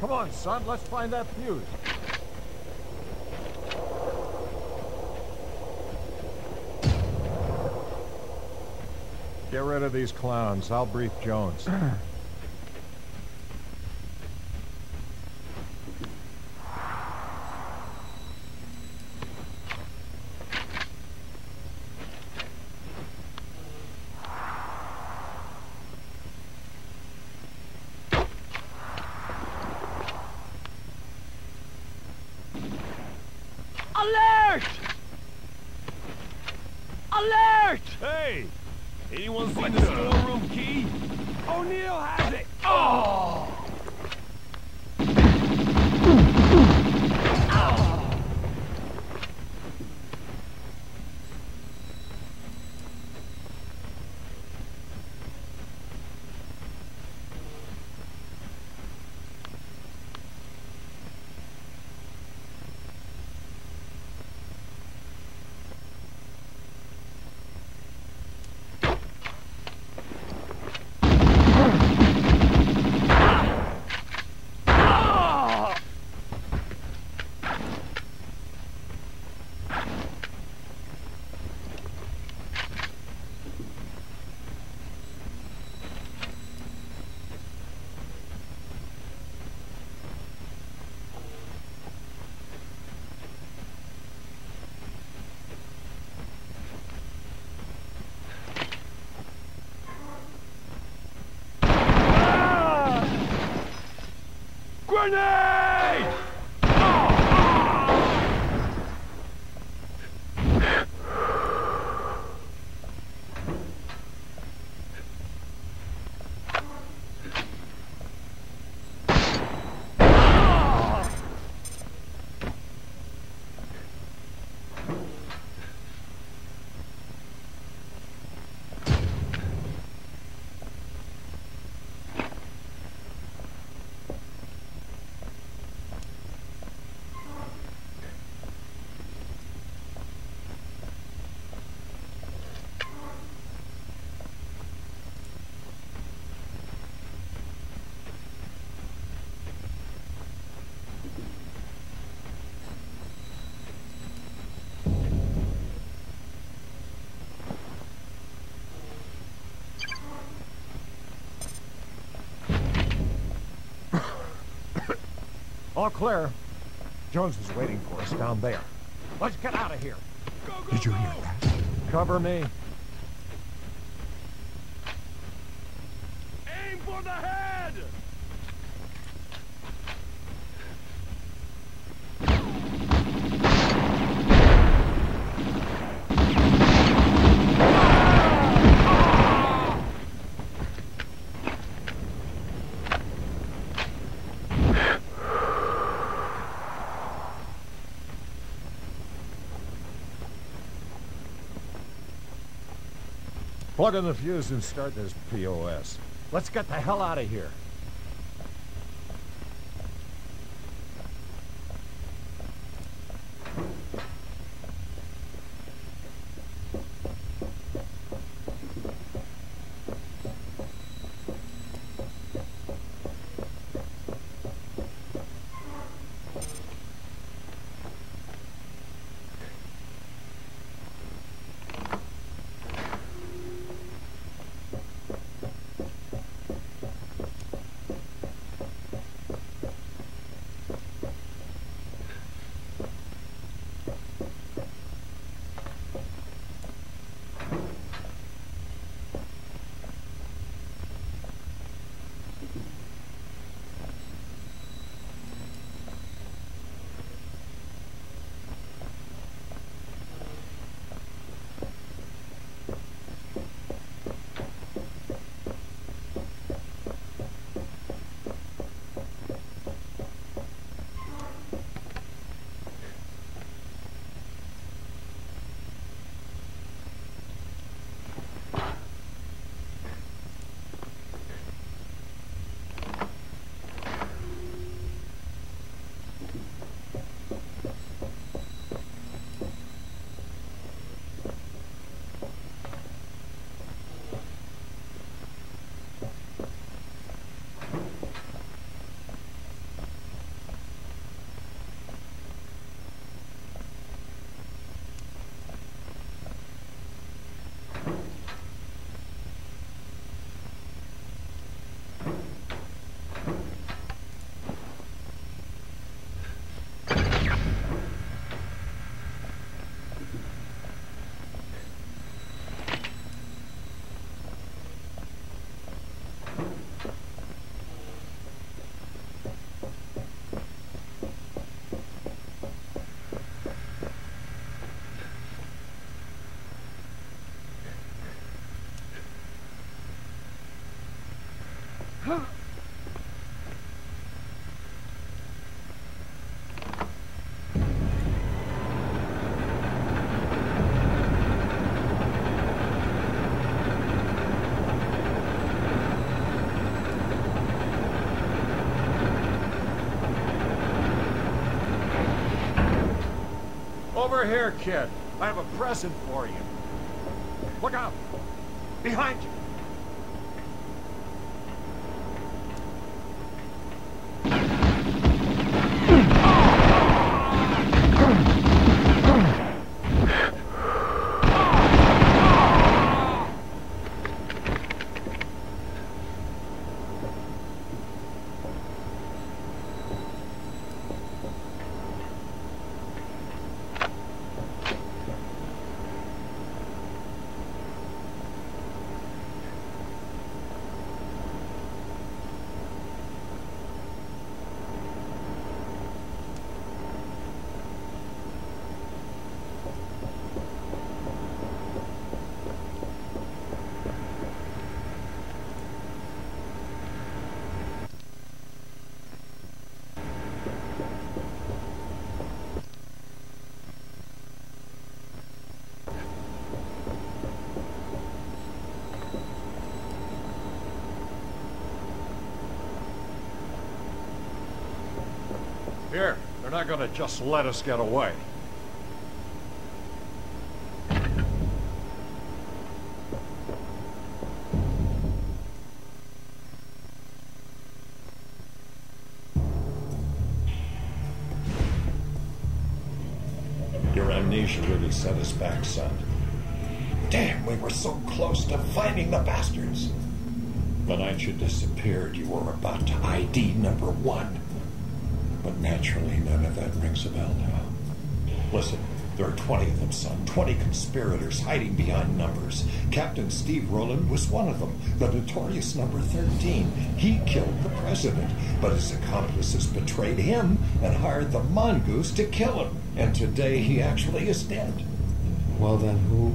Come on, son, let's find that fuse. Get rid of these clowns. I'll brief Jones. Alert! Alert! Hey! Anyone seen the storeroom key? O'Neill has it! Oh! Grenade! All clear. Jones is waiting for us down there. Let's get out of here. Go, go, Did you go! hear that? Cover me. Aim for the head! Plug in the fuse and start this POS. Let's get the hell out of here. Over here, kid. I have a present for you. Look out! Behind you! Here, they're not gonna just let us get away. Your amnesia really set us back, son. Damn, we were so close to finding the bastards. The night you disappeared, you were about to ID number one. But naturally, none of that rings a bell now. Listen, there are 20 of them, son. 20 conspirators hiding behind numbers. Captain Steve Rowland was one of them, the notorious number 13. He killed the president, but his accomplices betrayed him and hired the mongoose to kill him. And today he actually is dead. Well, then who